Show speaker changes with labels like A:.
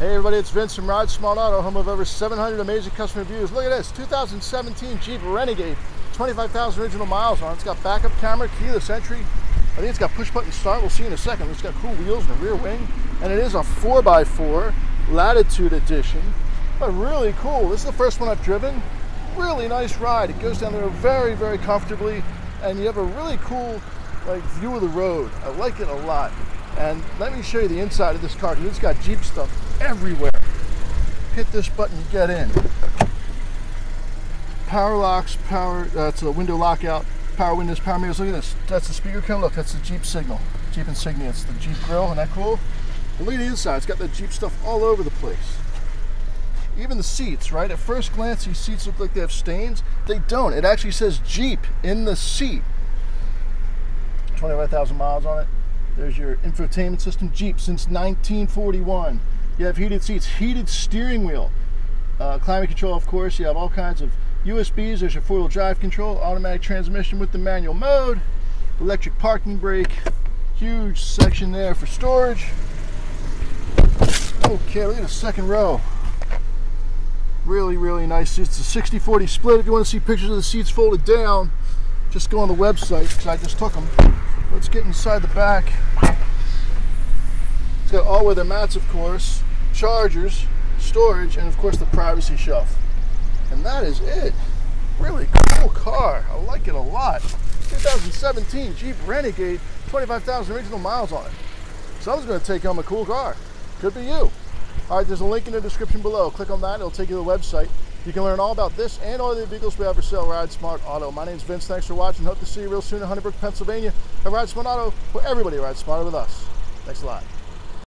A: Hey everybody, it's Vince from Ride Smart Auto, home of over 700 amazing customer reviews. Look at this, 2017 Jeep Renegade, 25,000 original miles on it. It's got backup camera, keyless entry. I think it's got push button start. We'll see in a second. It's got cool wheels and a rear wing. And it is a 4x4 Latitude Edition. But really cool. This is the first one I've driven. Really nice ride. It goes down there very, very comfortably. And you have a really cool like view of the road. I like it a lot. And let me show you the inside of this car because it's got Jeep stuff everywhere. Hit this button, you get in. Power locks, power, uh, a window lockout, power windows, power mirrors. Look at this. That's the speaker cone. Look, that's the Jeep signal. Jeep insignia. It's the Jeep grill. Isn't that cool? And look at the inside. It's got the Jeep stuff all over the place. Even the seats, right? At first glance, these seats look like they have stains. They don't. It actually says Jeep in the seat. 25,000 miles on it. There's your infotainment system, Jeep since 1941. You have heated seats, heated steering wheel, uh, climate control, of course. You have all kinds of USBs. There's your four-wheel drive control, automatic transmission with the manual mode, electric parking brake, huge section there for storage. Okay, look at the second row. Really, really nice. It's a 60-40 split. If you want to see pictures of the seats folded down, just go on the website because I just took them. Let's get inside the back. It's got all weather mats, of course, chargers, storage, and of course the privacy shelf. And that is it. Really cool car. I like it a lot. 2017 Jeep Renegade, 25,000 original miles on it. Someone's going to take home a cool car. Could be you. All right, there's a link in the description below. Click on that. It'll take you to the website. You can learn all about this and all the vehicles we have for sale Ride Smart Auto. My name is Vince. Thanks for watching. Hope to see you real soon in Huntingburg, Pennsylvania at Ride Smart Auto, where everybody rides smarter with us. Thanks a lot.